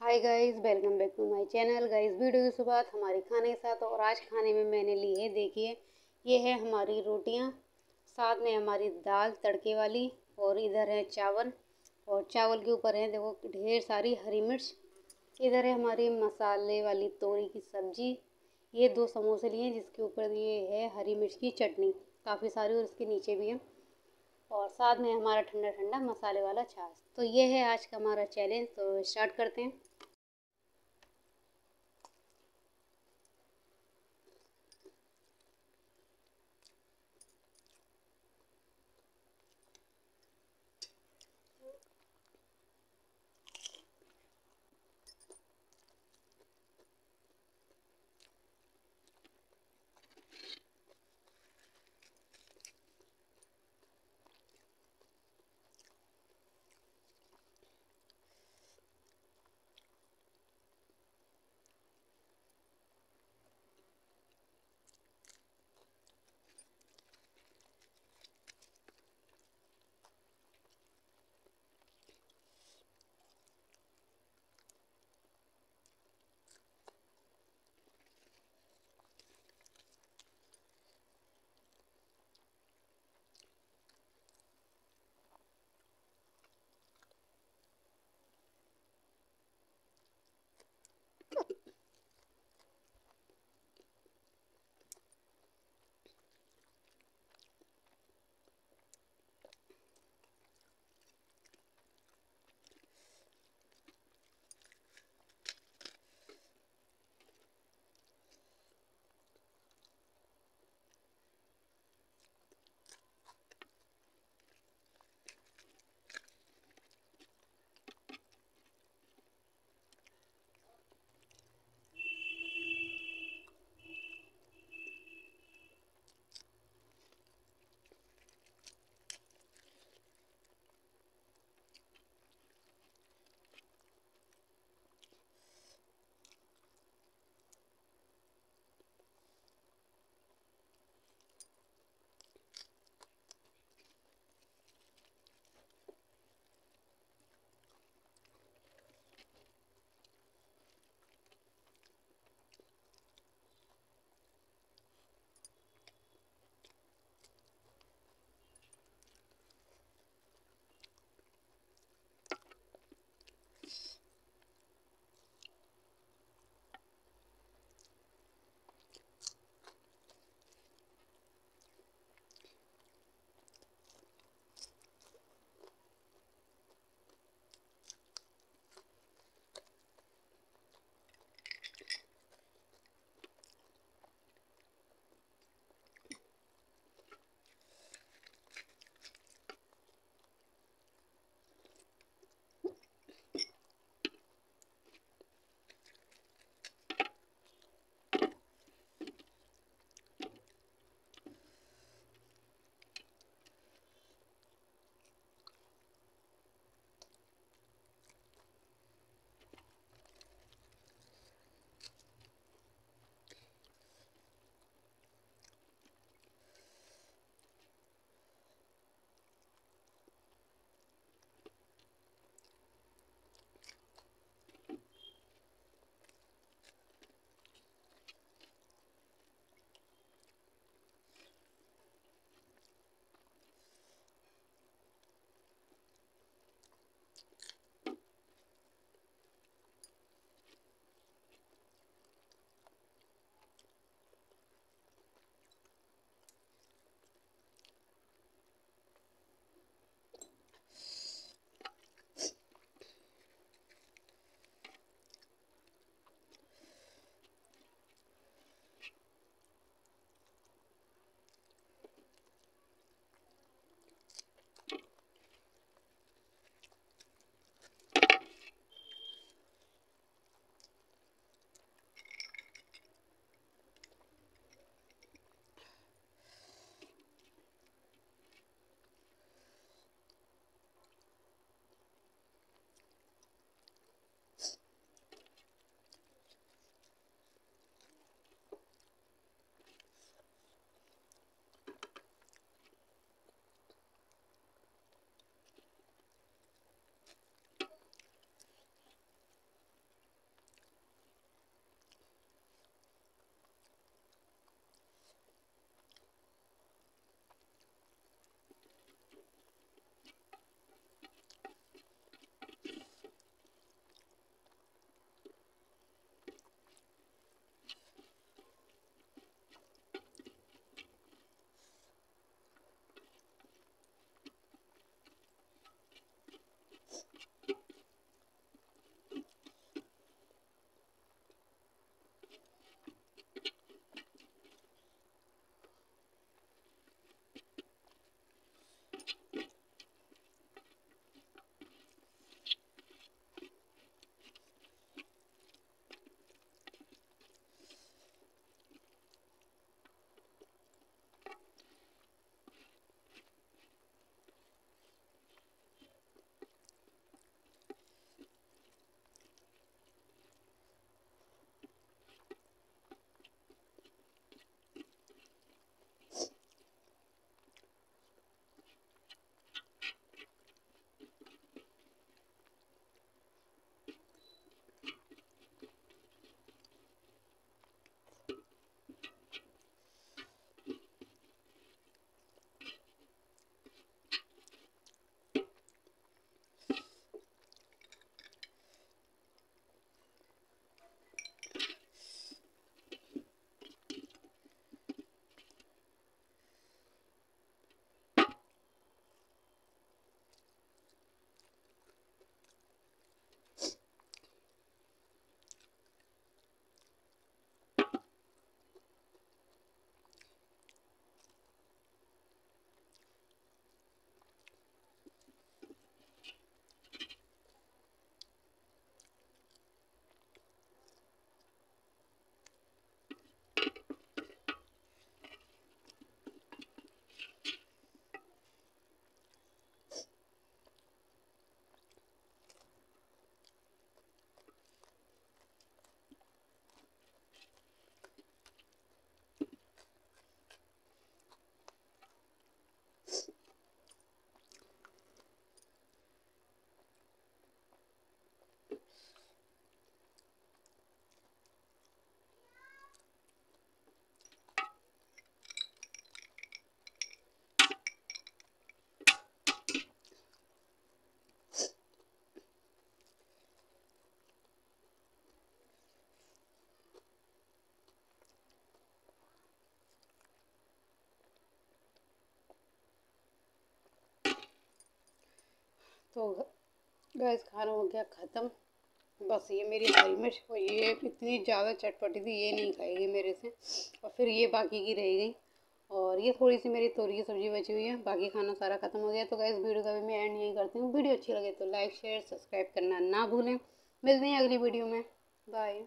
Hi guys welcome back to my channel guys video की शुरुआत हमारे खाने के साथ और आज खाने में मैंने ली है, देखिए। ये है हमारी रोटियाँ, साथ में हमारी दाल तड़के वाली और इधर है चावल। और चावल के ऊपर है, देखो, ढेर सारी हरी मिर्च। इधर है हमारी मसाले वाली तोरी की सब्ज़ी। ये दो समोसे लिए हैं, जिसके ऊपर ये है हरी मिर्च की चटनी। काफ़ी सारी और इसके नीचे भी है। और साथ में हमारा ठंडा ठंडा मसाले वाला छाछ। तो ये है आज का हमारा चैलेंज तो स्टार्ट करते हैं। तो गैस खाना हो गया ख़त्म। बस ये मेरी हरी मिर्च ये इतनी ज़्यादा चटपटी थी, ये नहीं खाएगी मेरे से। और फिर ये बाकी की रह गई। और ये थोड़ी सी मेरी तोरी की सब्ज़ी बची हुई है, बाकी खाना सारा ख़त्म हो गया। तो गैस वीडियो का भी मैं एंड यही करती हूँ। वीडियो अच्छी लगे तो लाइक शेयर सब्सक्राइब करना ना भूलें। मिलते हैं अगली वीडियो में। बाय